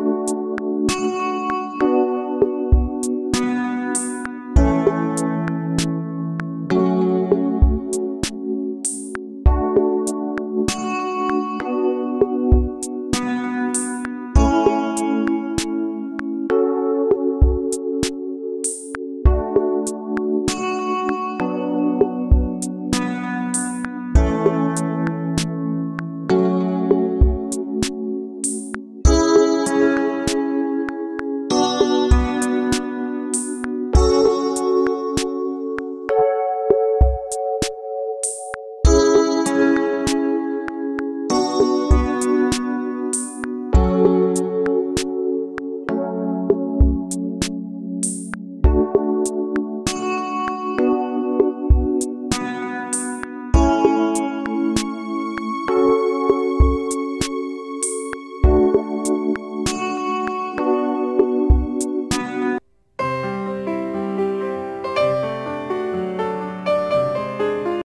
you